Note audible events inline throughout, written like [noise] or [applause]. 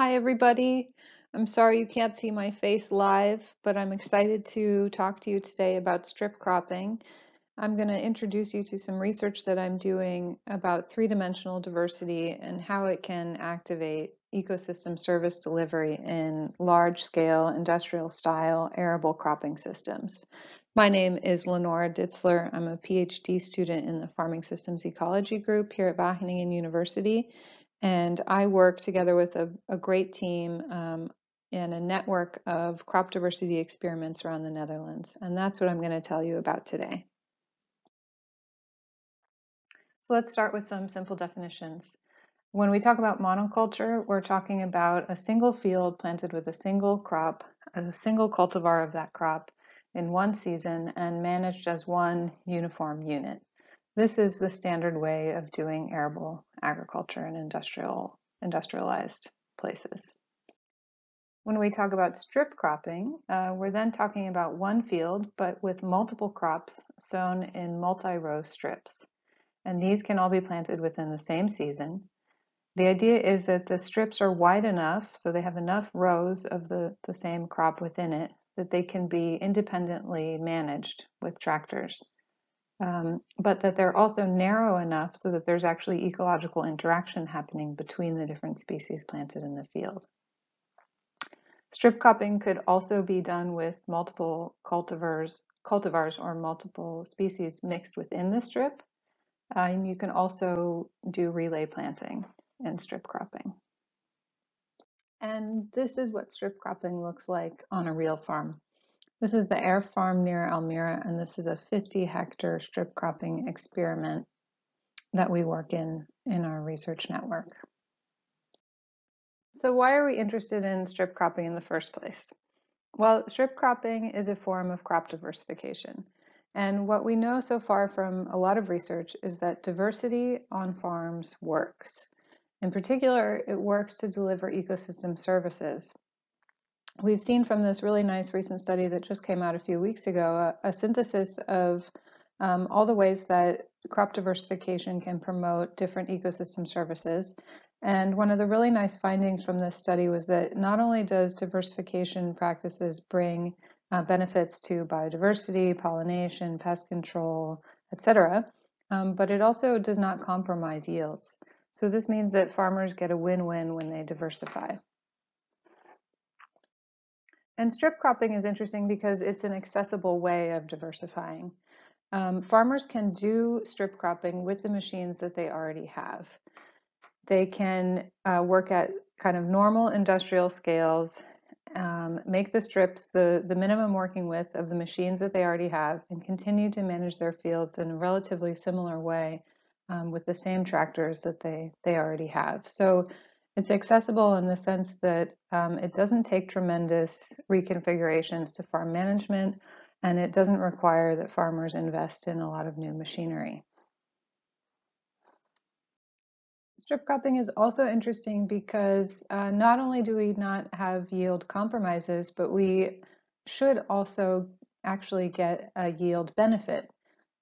Hi, everybody. I'm sorry you can't see my face live, but I'm excited to talk to you today about strip cropping. I'm going to introduce you to some research that I'm doing about three-dimensional diversity and how it can activate ecosystem service delivery in large-scale industrial-style arable cropping systems. My name is Lenora Ditzler. I'm a PhD student in the Farming Systems Ecology group here at Wageningen University, and I work together with a, a great team um, and a network of crop diversity experiments around the Netherlands. And that's what I'm going to tell you about today. So let's start with some simple definitions. When we talk about monoculture, we're talking about a single field planted with a single crop, a single cultivar of that crop in one season and managed as one uniform unit. This is the standard way of doing arable agriculture and industrial, industrialized places. When we talk about strip cropping, uh, we're then talking about one field, but with multiple crops sown in multi-row strips. And these can all be planted within the same season. The idea is that the strips are wide enough, so they have enough rows of the, the same crop within it, that they can be independently managed with tractors um, but that they're also narrow enough so that there's actually ecological interaction happening between the different species planted in the field. Strip cropping could also be done with multiple cultivars, cultivars or multiple species mixed within the strip. Uh, and you can also do relay planting and strip cropping. And this is what strip cropping looks like on a real farm. This is the air farm near Almere, and this is a 50 hectare strip cropping experiment that we work in in our research network. So why are we interested in strip cropping in the first place? Well, strip cropping is a form of crop diversification. And what we know so far from a lot of research is that diversity on farms works. In particular, it works to deliver ecosystem services we've seen from this really nice recent study that just came out a few weeks ago a, a synthesis of um, all the ways that crop diversification can promote different ecosystem services. And one of the really nice findings from this study was that not only does diversification practices bring uh, benefits to biodiversity, pollination, pest control, etc., um, but it also does not compromise yields. So this means that farmers get a win-win when they diversify. And strip cropping is interesting because it's an accessible way of diversifying. Um, farmers can do strip cropping with the machines that they already have. They can uh, work at kind of normal industrial scales, um, make the strips the, the minimum working width of the machines that they already have, and continue to manage their fields in a relatively similar way um, with the same tractors that they, they already have. So it's accessible in the sense that um, it doesn't take tremendous reconfigurations to farm management, and it doesn't require that farmers invest in a lot of new machinery. Strip cropping is also interesting because uh, not only do we not have yield compromises, but we should also actually get a yield benefit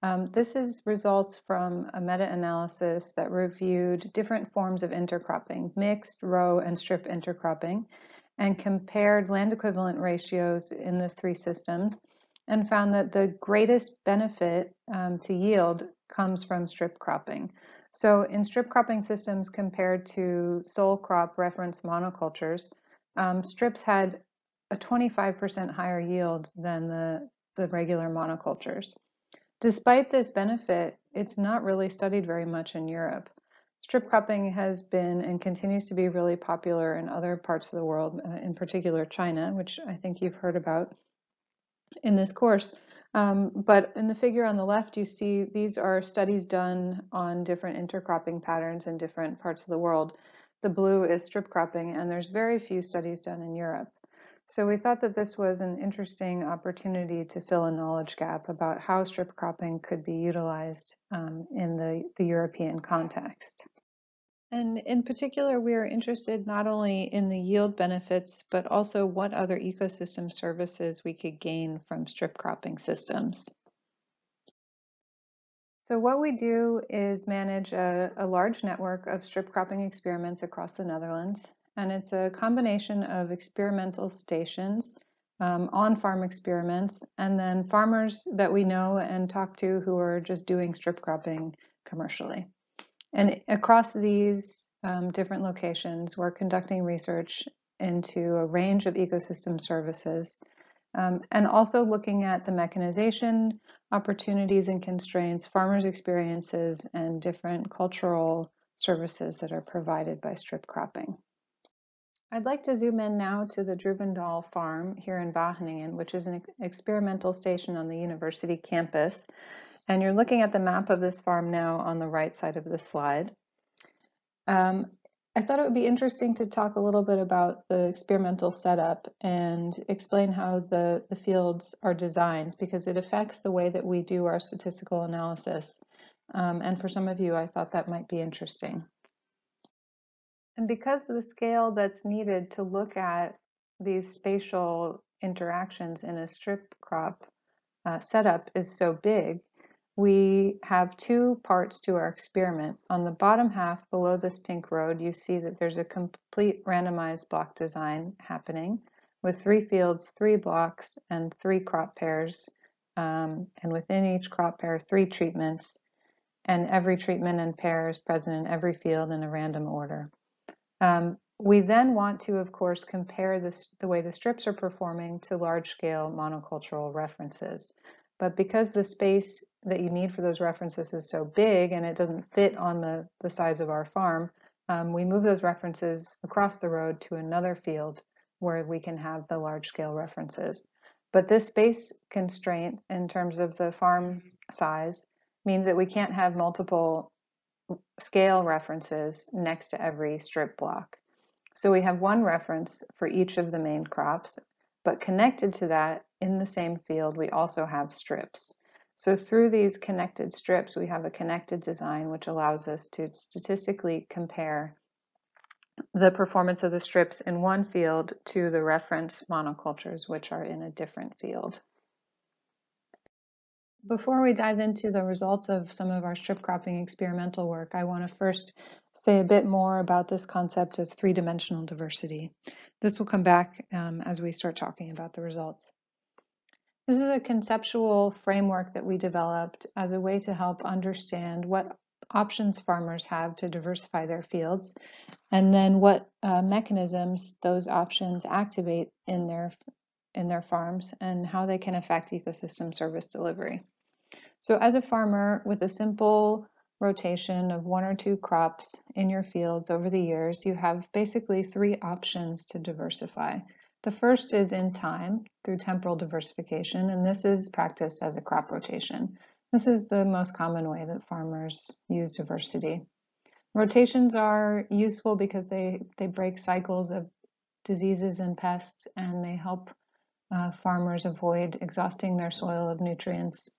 um, this is results from a meta-analysis that reviewed different forms of intercropping, mixed, row, and strip intercropping, and compared land equivalent ratios in the three systems and found that the greatest benefit um, to yield comes from strip cropping. So in strip cropping systems compared to sole crop reference monocultures, um, strips had a 25% higher yield than the, the regular monocultures. Despite this benefit, it's not really studied very much in Europe. Strip cropping has been and continues to be really popular in other parts of the world, uh, in particular China, which I think you've heard about in this course. Um, but in the figure on the left, you see these are studies done on different intercropping patterns in different parts of the world. The blue is strip cropping, and there's very few studies done in Europe. So we thought that this was an interesting opportunity to fill a knowledge gap about how strip cropping could be utilized um, in the, the European context. And in particular, we are interested not only in the yield benefits, but also what other ecosystem services we could gain from strip cropping systems. So what we do is manage a, a large network of strip cropping experiments across the Netherlands and it's a combination of experimental stations, um, on-farm experiments, and then farmers that we know and talk to who are just doing strip cropping commercially. And across these um, different locations, we're conducting research into a range of ecosystem services um, and also looking at the mechanization opportunities and constraints, farmers' experiences, and different cultural services that are provided by strip cropping. I'd like to zoom in now to the Droevendaal farm here in Wageningen, which is an experimental station on the university campus. And you're looking at the map of this farm now on the right side of the slide. Um, I thought it would be interesting to talk a little bit about the experimental setup and explain how the, the fields are designed because it affects the way that we do our statistical analysis. Um, and for some of you, I thought that might be interesting. And because the scale that's needed to look at these spatial interactions in a strip crop uh, setup is so big, we have two parts to our experiment. On the bottom half below this pink road, you see that there's a complete randomized block design happening with three fields, three blocks, and three crop pairs. Um, and within each crop pair, three treatments. And every treatment and pair is present in every field in a random order. Um, we then want to, of course, compare this, the way the strips are performing to large-scale monocultural references. But because the space that you need for those references is so big and it doesn't fit on the, the size of our farm, um, we move those references across the road to another field where we can have the large-scale references. But this space constraint in terms of the farm size means that we can't have multiple scale references next to every strip block. So we have one reference for each of the main crops, but connected to that in the same field, we also have strips. So through these connected strips, we have a connected design which allows us to statistically compare the performance of the strips in one field to the reference monocultures, which are in a different field. Before we dive into the results of some of our strip cropping experimental work, I want to first say a bit more about this concept of three-dimensional diversity. This will come back um, as we start talking about the results. This is a conceptual framework that we developed as a way to help understand what options farmers have to diversify their fields and then what uh, mechanisms those options activate in their in their farms and how they can affect ecosystem service delivery. So as a farmer with a simple rotation of one or two crops in your fields over the years, you have basically three options to diversify. The first is in time through temporal diversification, and this is practiced as a crop rotation. This is the most common way that farmers use diversity. Rotations are useful because they, they break cycles of diseases and pests and they help uh, farmers avoid exhausting their soil of nutrients,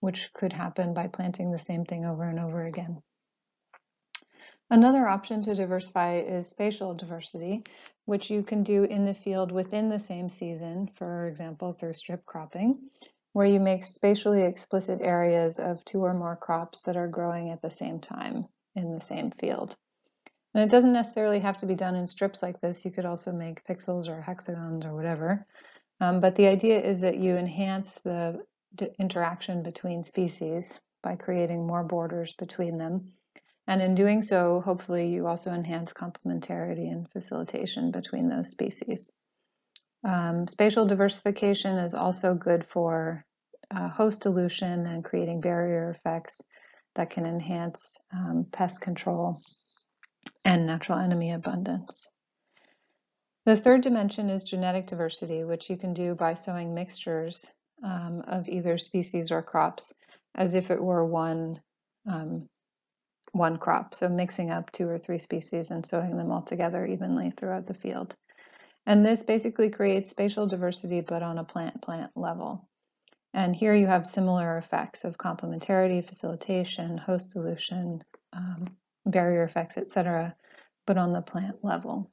which could happen by planting the same thing over and over again. Another option to diversify is spatial diversity, which you can do in the field within the same season, for example, through strip cropping, where you make spatially explicit areas of two or more crops that are growing at the same time in the same field. And it doesn't necessarily have to be done in strips like this. You could also make pixels or hexagons or whatever. Um, but the idea is that you enhance the interaction between species by creating more borders between them. And in doing so, hopefully you also enhance complementarity and facilitation between those species. Um, spatial diversification is also good for uh, host dilution and creating barrier effects that can enhance um, pest control and natural enemy abundance. The third dimension is genetic diversity, which you can do by sowing mixtures um, of either species or crops as if it were one, um, one crop. So mixing up two or three species and sowing them all together evenly throughout the field. And this basically creates spatial diversity, but on a plant-plant level. And here you have similar effects of complementarity, facilitation, host dilution, um, barrier effects, etc., but on the plant level.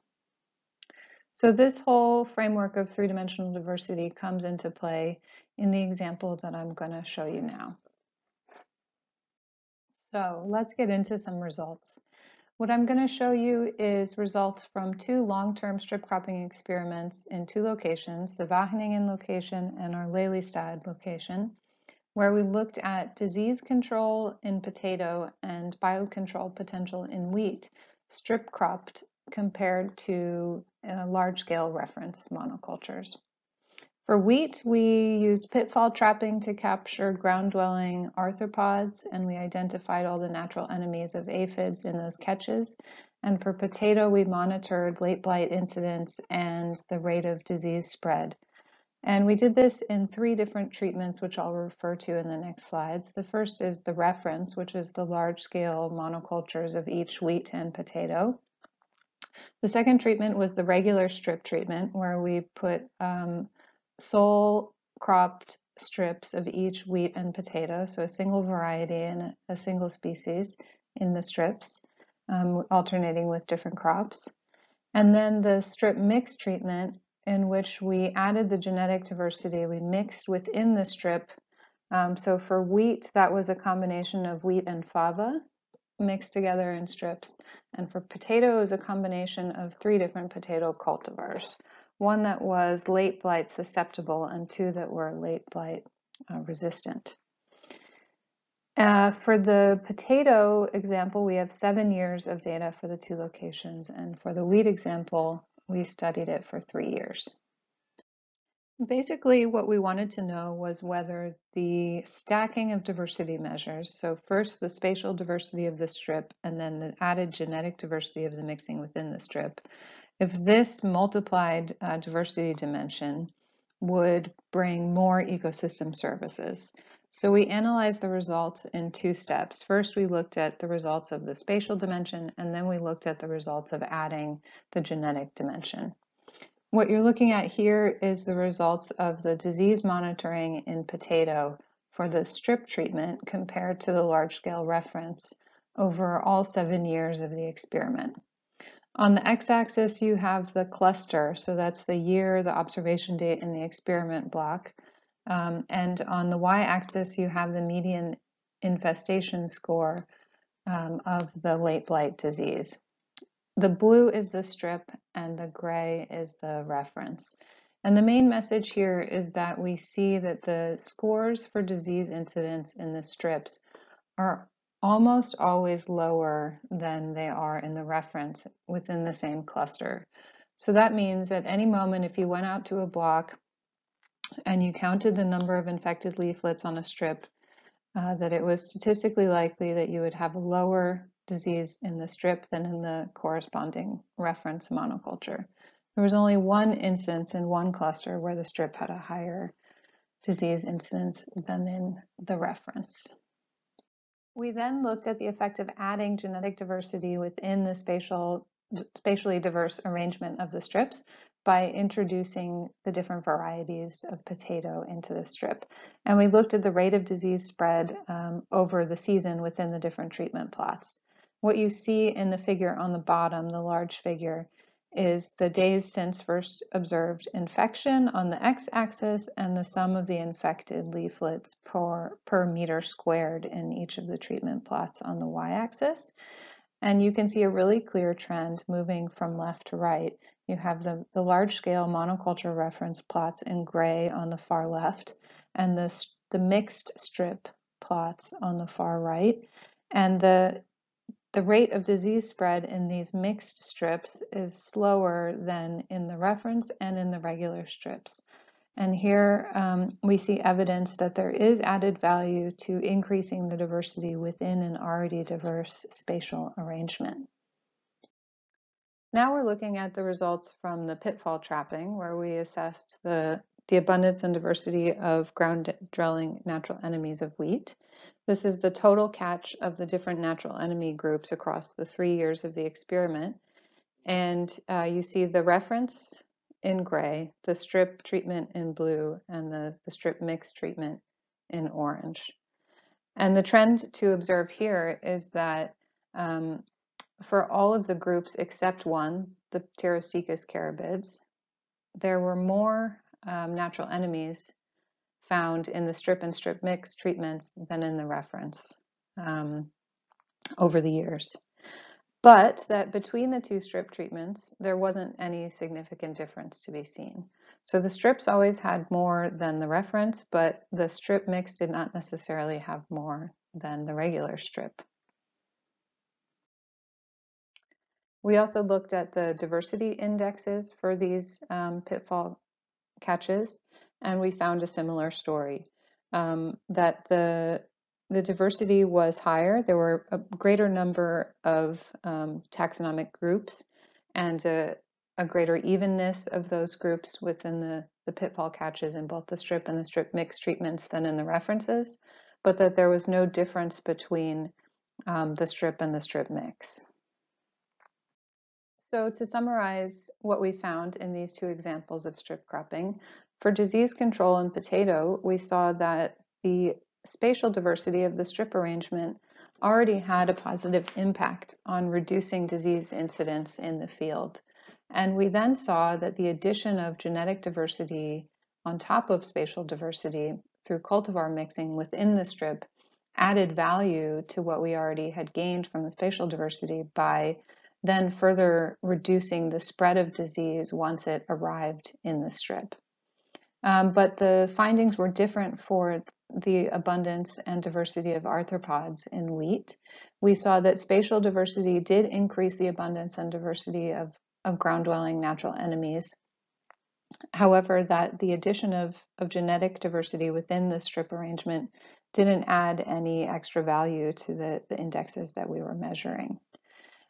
So this whole framework of three-dimensional diversity comes into play in the example that I'm going to show you now. So let's get into some results. What I'm going to show you is results from two long-term strip cropping experiments in two locations, the Wageningen location and our Lelystad location, where we looked at disease control in potato and biocontrol potential in wheat, strip cropped compared to uh, large-scale reference monocultures. For wheat, we used pitfall trapping to capture ground-dwelling arthropods, and we identified all the natural enemies of aphids in those catches. And for potato, we monitored late blight incidence and the rate of disease spread. And we did this in three different treatments, which I'll refer to in the next slides. The first is the reference, which is the large-scale monocultures of each wheat and potato. The second treatment was the regular strip treatment, where we put um, sole cropped strips of each wheat and potato, so a single variety and a single species in the strips, um, alternating with different crops. And then the strip mix treatment, in which we added the genetic diversity, we mixed within the strip. Um, so for wheat, that was a combination of wheat and fava mixed together in strips. And for potatoes, a combination of three different potato cultivars one that was late blight susceptible and two that were late blight uh, resistant. Uh, for the potato example, we have seven years of data for the two locations, and for the wheat example, we studied it for three years. Basically, what we wanted to know was whether the stacking of diversity measures, so first the spatial diversity of the strip and then the added genetic diversity of the mixing within the strip, if this multiplied uh, diversity dimension would bring more ecosystem services. So we analyzed the results in two steps. First, we looked at the results of the spatial dimension, and then we looked at the results of adding the genetic dimension. What you're looking at here is the results of the disease monitoring in potato for the strip treatment compared to the large-scale reference over all seven years of the experiment. On the x-axis, you have the cluster, so that's the year, the observation date, and the experiment block. Um, and on the y-axis, you have the median infestation score um, of the late blight disease. The blue is the strip and the gray is the reference. And the main message here is that we see that the scores for disease incidence in the strips are almost always lower than they are in the reference within the same cluster. So that means at any moment, if you went out to a block and you counted the number of infected leaflets on a strip, uh, that it was statistically likely that you would have a lower disease in the strip than in the corresponding reference monoculture. There was only one instance in one cluster where the strip had a higher disease incidence than in the reference. We then looked at the effect of adding genetic diversity within the spatial, spatially diverse arrangement of the strips by introducing the different varieties of potato into the strip. And we looked at the rate of disease spread um, over the season within the different treatment plots. What you see in the figure on the bottom, the large figure, is the days since first observed infection on the x-axis and the sum of the infected leaflets per, per meter squared in each of the treatment plots on the y-axis. And you can see a really clear trend moving from left to right. You have the, the large-scale monoculture reference plots in gray on the far left and the, the mixed strip plots on the far right. And the the rate of disease spread in these mixed strips is slower than in the reference and in the regular strips. And here um, we see evidence that there is added value to increasing the diversity within an already diverse spatial arrangement. Now we're looking at the results from the pitfall trapping, where we assessed the, the abundance and diversity of ground dwelling natural enemies of wheat. This is the total catch of the different natural enemy groups across the three years of the experiment. And uh, you see the reference in gray, the strip treatment in blue, and the, the strip mix treatment in orange. And the trend to observe here is that um, for all of the groups except one, the Pterostichus carabids, there were more um, natural enemies found in the strip and strip mix treatments than in the reference um, over the years. but that between the two strip treatments, there wasn't any significant difference to be seen. So the strips always had more than the reference, but the strip mix did not necessarily have more than the regular strip. We also looked at the diversity indexes for these um, pitfall catches, and we found a similar story, um, that the the diversity was higher. There were a greater number of um, taxonomic groups and a, a, greater evenness of those groups within the, the pitfall catches in both the strip and the strip mix treatments than in the references, but that there was no difference between um, the strip and the strip mix. So to summarize what we found in these two examples of strip cropping, for disease control in potato, we saw that the spatial diversity of the strip arrangement already had a positive impact on reducing disease incidence in the field. And we then saw that the addition of genetic diversity on top of spatial diversity through cultivar mixing within the strip added value to what we already had gained from the spatial diversity by then further reducing the spread of disease once it arrived in the strip. Um, but the findings were different for the abundance and diversity of arthropods in wheat, we saw that spatial diversity did increase the abundance and diversity of, of ground-dwelling natural enemies. However, that the addition of, of genetic diversity within the strip arrangement didn't add any extra value to the, the indexes that we were measuring.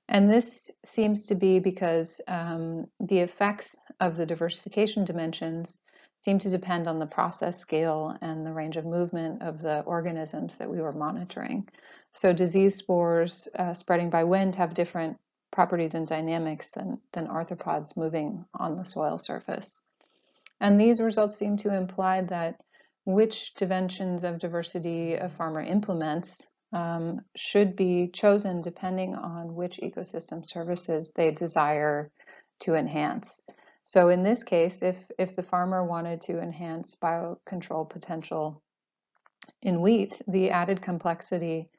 And this seems to be because um, the effects of the diversification dimensions seem to depend on the process scale and the range of movement of the organisms that we were monitoring. So disease spores uh, spreading by wind have different properties and dynamics than, than arthropods moving on the soil surface. And these results seem to imply that which dimensions of diversity a farmer implements um, should be chosen depending on which ecosystem services they desire to enhance. So in this case, if, if the farmer wanted to enhance biocontrol potential in wheat, the added complexity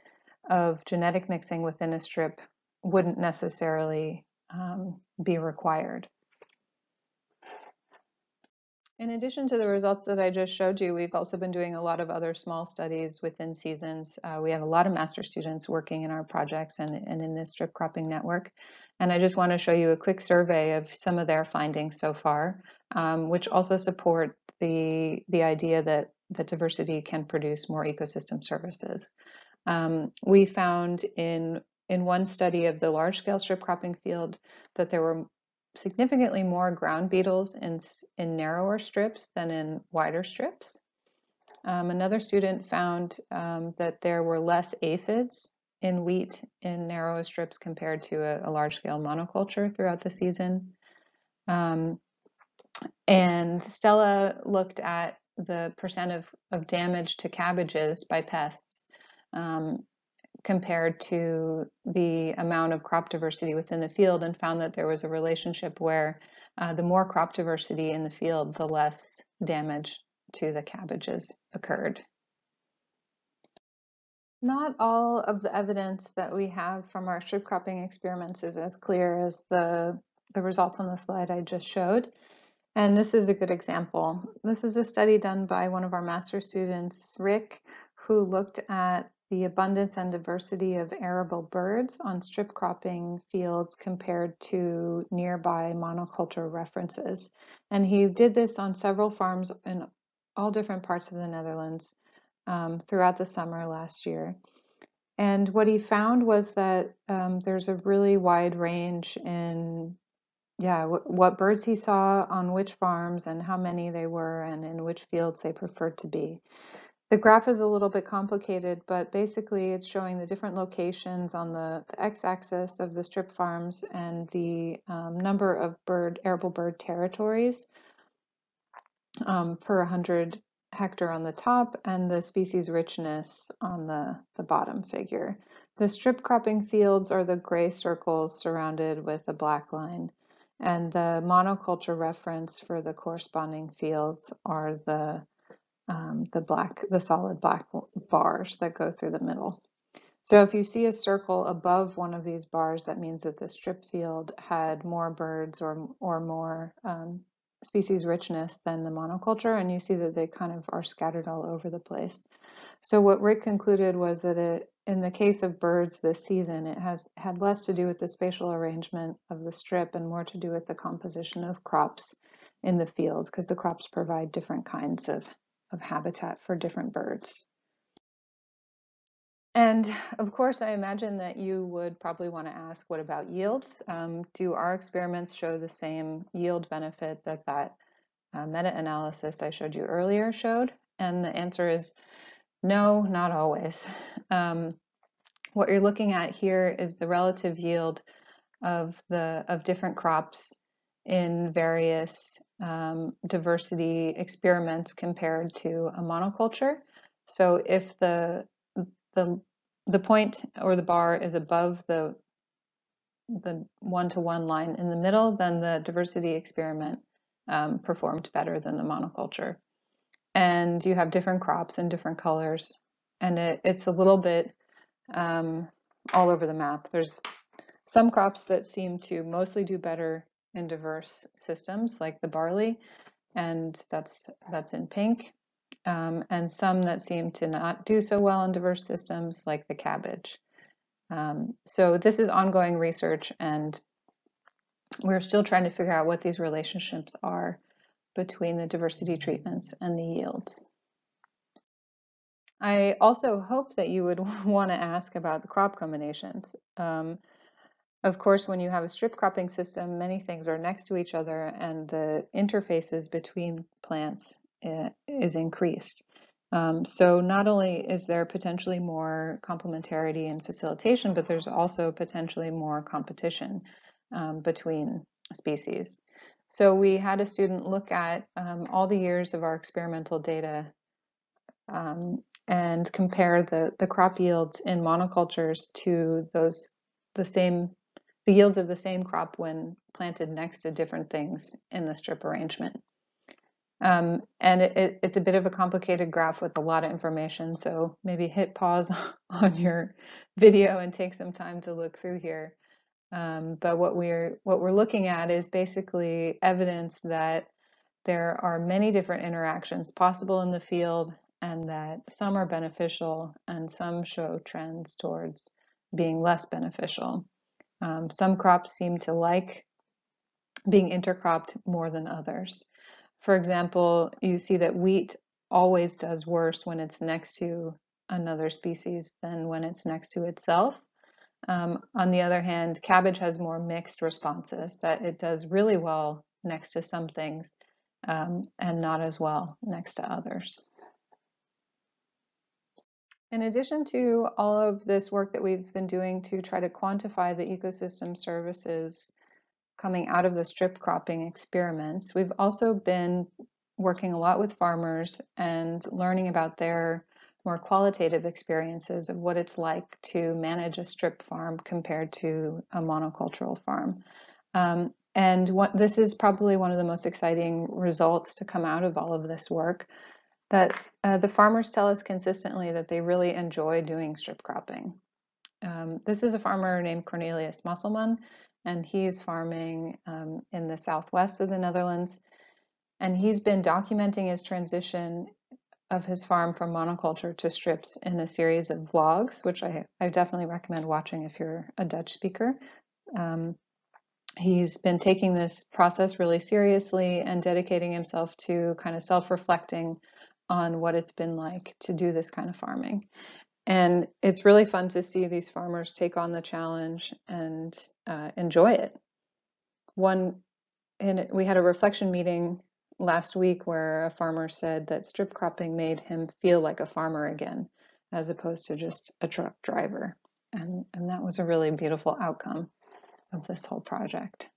of genetic mixing within a strip wouldn't necessarily um, be required. In addition to the results that I just showed you, we've also been doing a lot of other small studies within seasons. Uh, we have a lot of master students working in our projects and, and in this strip cropping network. And I just want to show you a quick survey of some of their findings so far, um, which also support the, the idea that, that diversity can produce more ecosystem services. Um, we found in, in one study of the large-scale strip cropping field that there were significantly more ground beetles in, in narrower strips than in wider strips. Um, another student found um, that there were less aphids in wheat in narrow strips compared to a, a large-scale monoculture throughout the season. Um, and Stella looked at the percent of, of damage to cabbages by pests um, compared to the amount of crop diversity within the field and found that there was a relationship where uh, the more crop diversity in the field, the less damage to the cabbages occurred. Not all of the evidence that we have from our strip cropping experiments is as clear as the, the results on the slide I just showed. And this is a good example. This is a study done by one of our master students, Rick, who looked at the abundance and diversity of arable birds on strip cropping fields compared to nearby monoculture references. And he did this on several farms in all different parts of the Netherlands um, throughout the summer last year. And what he found was that um, there's a really wide range in, yeah, what birds he saw on which farms and how many they were and in which fields they preferred to be. The graph is a little bit complicated, but basically it's showing the different locations on the, the x-axis of the strip farms and the um, number of bird arable bird territories um, per 100 hectare on the top and the species richness on the, the bottom figure. The strip cropping fields are the gray circles surrounded with a black line. And the monoculture reference for the corresponding fields are the, um, the black, the solid black bars that go through the middle. So if you see a circle above one of these bars, that means that the strip field had more birds or, or more um, species richness than the monoculture, and you see that they kind of are scattered all over the place. So what Rick concluded was that it, in the case of birds this season, it has had less to do with the spatial arrangement of the strip and more to do with the composition of crops in the field, because the crops provide different kinds of, of habitat for different birds. And of course, I imagine that you would probably want to ask, what about yields? Um, do our experiments show the same yield benefit that that uh, meta-analysis I showed you earlier showed? And the answer is no, not always. Um, what you're looking at here is the relative yield of the of different crops in various um, diversity experiments compared to a monoculture. So if the the the point or the bar is above the the one-to-one -one line in the middle, then the diversity experiment um, performed better than the monoculture. And you have different crops in different colors, and it, it's a little bit um, all over the map. There's some crops that seem to mostly do better in diverse systems, like the barley, and that's that's in pink um, and some that seem to not do so well in diverse systems, like the cabbage. Um, so this is ongoing research, and we're still trying to figure out what these relationships are between the diversity treatments and the yields. I also hope that you would [laughs] want to ask about the crop combinations. Um, of course, when you have a strip cropping system, many things are next to each other and the interfaces between plants is increased. Um, so not only is there potentially more complementarity and facilitation, but there's also potentially more competition um, between species. So we had a student look at um, all the years of our experimental data um, and compare the, the crop yields in monocultures to those the same the yields of the same crop when planted next to different things in the strip arrangement. Um, and it, it, it's a bit of a complicated graph with a lot of information, so maybe hit pause [laughs] on your video and take some time to look through here. Um, but what we're what we're looking at is basically evidence that there are many different interactions possible in the field and that some are beneficial and some show trends towards being less beneficial. Um, some crops seem to like being intercropped more than others. For example, you see that wheat always does worse when it's next to another species than when it's next to itself. Um, on the other hand, cabbage has more mixed responses, that it does really well next to some things um, and not as well next to others. In addition to all of this work that we've been doing to try to quantify the ecosystem services coming out of the strip cropping experiments, we've also been working a lot with farmers and learning about their more qualitative experiences of what it's like to manage a strip farm compared to a monocultural farm. Um, and what, this is probably one of the most exciting results to come out of all of this work that uh, the farmers tell us consistently that they really enjoy doing strip cropping. Um, this is a farmer named Cornelius Musselman, and he's farming um, in the southwest of the Netherlands. And he's been documenting his transition of his farm from monoculture to strips in a series of vlogs, which I, I definitely recommend watching if you're a Dutch speaker. Um, he's been taking this process really seriously and dedicating himself to kind of self reflecting on what it's been like to do this kind of farming. And it's really fun to see these farmers take on the challenge and uh, enjoy it. One, and we had a reflection meeting last week where a farmer said that strip cropping made him feel like a farmer again, as opposed to just a truck driver. And, and that was a really beautiful outcome of this whole project.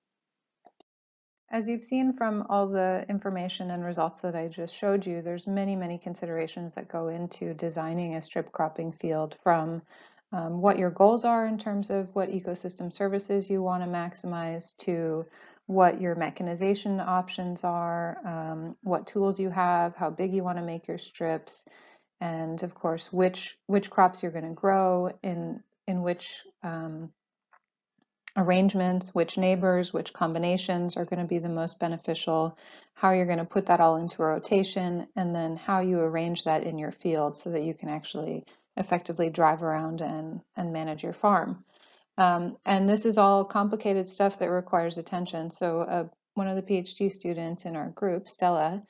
As you've seen from all the information and results that I just showed you, there's many, many considerations that go into designing a strip cropping field from um, what your goals are in terms of what ecosystem services you want to maximize to what your mechanization options are, um, what tools you have, how big you want to make your strips, and of course which which crops you're going to grow in in which um, arrangements, which neighbors, which combinations are going to be the most beneficial, how you're going to put that all into a rotation, and then how you arrange that in your field so that you can actually effectively drive around and, and manage your farm. Um, and this is all complicated stuff that requires attention. So uh, one of the PhD students in our group, Stella,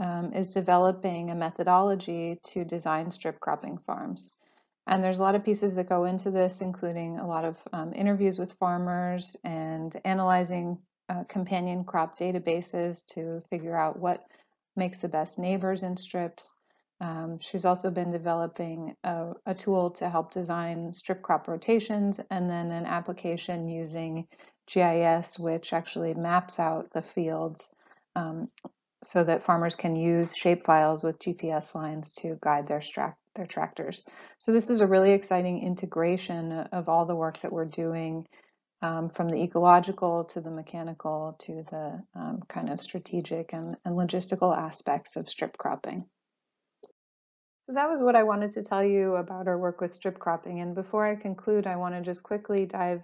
um, is developing a methodology to design strip cropping farms. And there's a lot of pieces that go into this, including a lot of um, interviews with farmers and analyzing uh, companion crop databases to figure out what makes the best neighbors in strips. Um, she's also been developing a, a, tool to help design strip crop rotations and then an application using GIS, which actually maps out the fields um, so that farmers can use shapefiles with GPS lines to guide their, their tractors. So this is a really exciting integration of all the work that we're doing um, from the ecological to the mechanical to the um, kind of strategic and, and logistical aspects of strip cropping. So that was what I wanted to tell you about our work with strip cropping. And before I conclude, I want to just quickly dive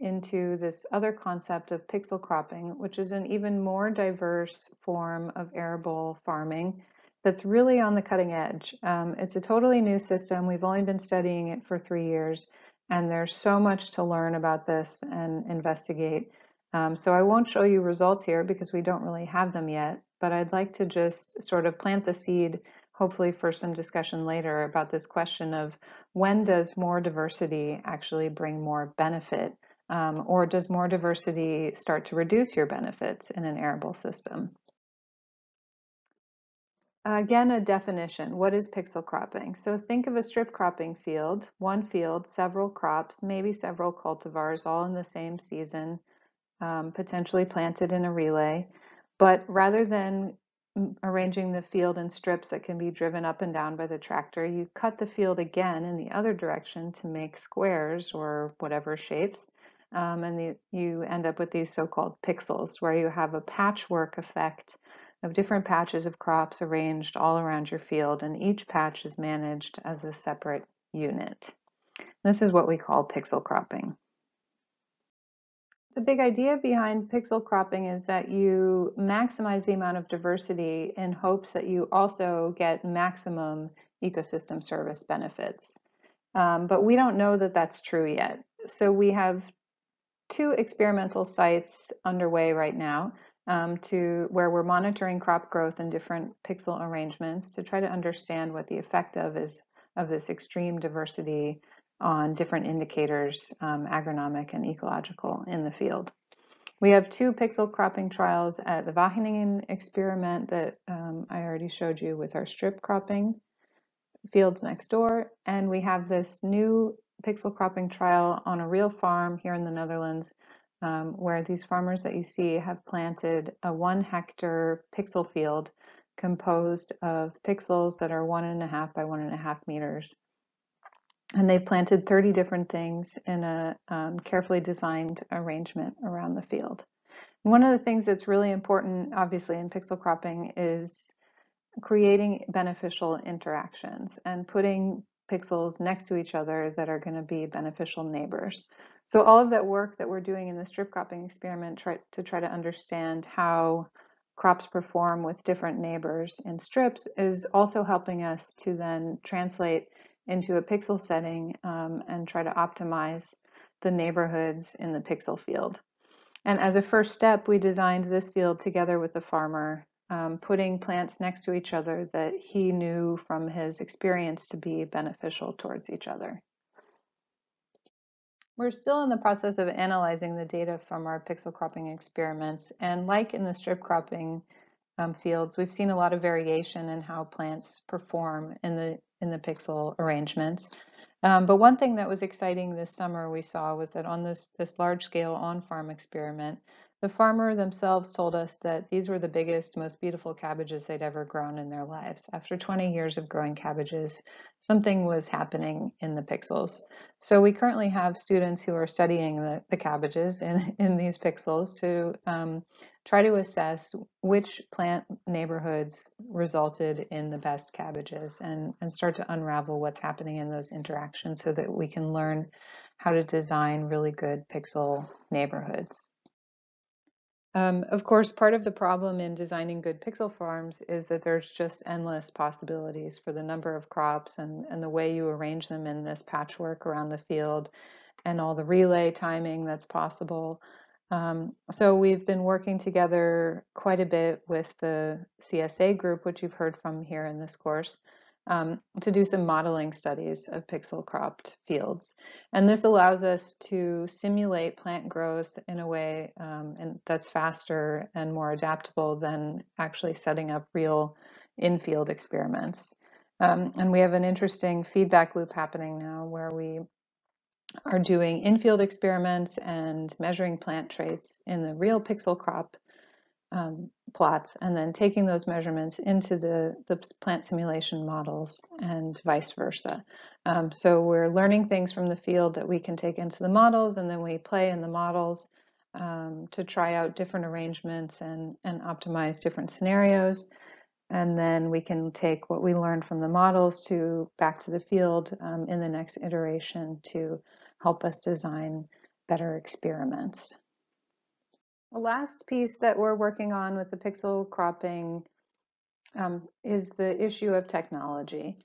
into this other concept of pixel cropping, which is an even more diverse form of arable farming that's really on the cutting edge. Um, it's a totally new system. We've only been studying it for three years, and there's so much to learn about this and investigate. Um, so I won't show you results here because we don't really have them yet, but I'd like to just sort of plant the seed, hopefully for some discussion later about this question of when does more diversity actually bring more benefit um, or does more diversity start to reduce your benefits in an arable system? Again, a definition. What is pixel cropping? So think of a strip cropping field, one field, several crops, maybe several cultivars, all in the same season, um, potentially planted in a relay. But rather than arranging the field in strips that can be driven up and down by the tractor, you cut the field again in the other direction to make squares or whatever shapes um, and the, you end up with these so-called pixels where you have a patchwork effect of different patches of crops arranged all around your field and each patch is managed as a separate unit. This is what we call pixel cropping. The big idea behind pixel cropping is that you maximize the amount of diversity in hopes that you also get maximum ecosystem service benefits. Um, but we don't know that that's true yet. So we have two experimental sites underway right now um, to where we're monitoring crop growth in different pixel arrangements to try to understand what the effect of is of this extreme diversity on different indicators, um, agronomic and ecological in the field. We have two pixel cropping trials at the Wageningen experiment that um, I already showed you with our strip cropping fields next door, and we have this new pixel cropping trial on a real farm here in the Netherlands um, where these farmers that you see have planted a one hectare pixel field composed of pixels that are one and a half by one and a half meters. And they've planted 30 different things in a um, carefully designed arrangement around the field. And one of the things that's really important, obviously, in pixel cropping is creating beneficial interactions and putting pixels next to each other that are going to be beneficial neighbors. So all of that work that we're doing in the strip cropping experiment try, to try to understand how crops perform with different neighbors in strips is also helping us to then translate into a pixel setting um, and try to optimize the neighborhoods in the pixel field. And as a first step, we designed this field together with the farmer um, putting plants next to each other that he knew from his experience to be beneficial towards each other. We're still in the process of analyzing the data from our pixel cropping experiments, and like in the strip cropping um, fields, we've seen a lot of variation in how plants perform in the in the pixel arrangements. Um, but one thing that was exciting this summer we saw was that on this this large scale on farm experiment, the farmer themselves told us that these were the biggest, most beautiful cabbages they'd ever grown in their lives. After 20 years of growing cabbages, something was happening in the pixels. So we currently have students who are studying the, the cabbages in, [laughs] in these pixels to um, try to assess which plant neighborhoods resulted in the best cabbages and, and start to unravel what's happening in those interactions so that we can learn how to design really good pixel neighborhoods. Um, of course, part of the problem in designing good pixel farms is that there's just endless possibilities for the number of crops and, and the way you arrange them in this patchwork around the field and all the relay timing that's possible. Um, so we've been working together quite a bit with the CSA group, which you've heard from here in this course, um, to do some modeling studies of pixel cropped fields. And this allows us to simulate plant growth in a way um, and that's faster and more adaptable than actually setting up real in-field experiments. Um, and we have an interesting feedback loop happening now where we are doing in-field experiments and measuring plant traits in the real pixel crop um, plots and then taking those measurements into the, the plant simulation models and vice versa. Um, so we're learning things from the field that we can take into the models and then we play in the models um, to try out different arrangements and, and optimize different scenarios. And then we can take what we learned from the models to back to the field um, in the next iteration to help us design better experiments. The last piece that we're working on with the pixel cropping um, is the issue of technology.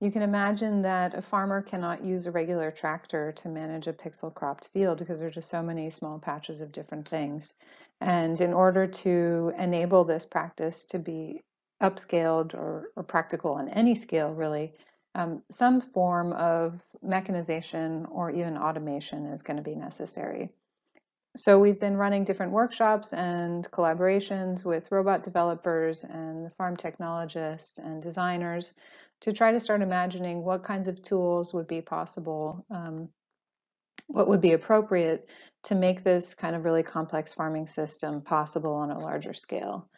You can imagine that a farmer cannot use a regular tractor to manage a pixel cropped field because there's just so many small patches of different things. And in order to enable this practice to be upscaled or, or practical on any scale, really, um, some form of mechanization or even automation is going to be necessary. So we've been running different workshops and collaborations with robot developers and farm technologists and designers to try to start imagining what kinds of tools would be possible, um, what would be appropriate to make this kind of really complex farming system possible on a larger scale.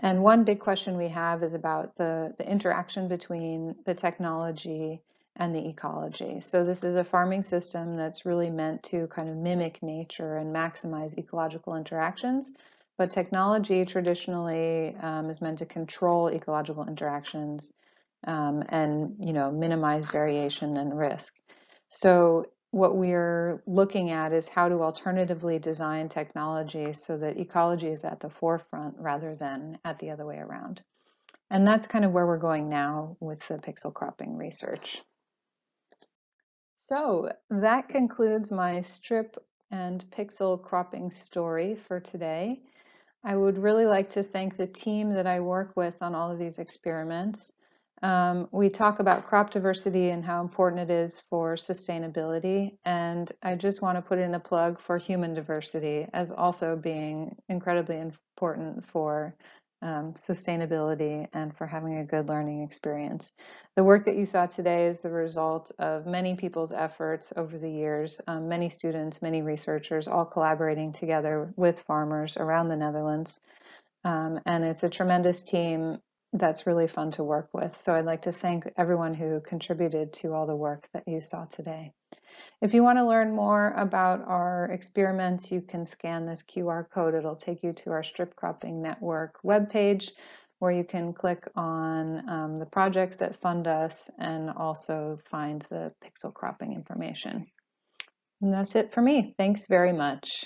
And one big question we have is about the, the interaction between the technology and the ecology. So this is a farming system that's really meant to kind of mimic nature and maximize ecological interactions. But technology traditionally um, is meant to control ecological interactions um, and you know minimize variation and risk. So what we're looking at is how to alternatively design technology so that ecology is at the forefront rather than at the other way around. And that's kind of where we're going now with the pixel cropping research. So that concludes my strip and pixel cropping story for today. I would really like to thank the team that I work with on all of these experiments. Um, we talk about crop diversity and how important it is for sustainability, and I just want to put in a plug for human diversity as also being incredibly important for um, sustainability and for having a good learning experience. The work that you saw today is the result of many people's efforts over the years, um, many students, many researchers, all collaborating together with farmers around the Netherlands. Um, and it's a tremendous team that's really fun to work with. So I'd like to thank everyone who contributed to all the work that you saw today. If you want to learn more about our experiments, you can scan this QR code. It'll take you to our Strip Cropping Network webpage where you can click on um, the projects that fund us and also find the pixel cropping information. And that's it for me. Thanks very much.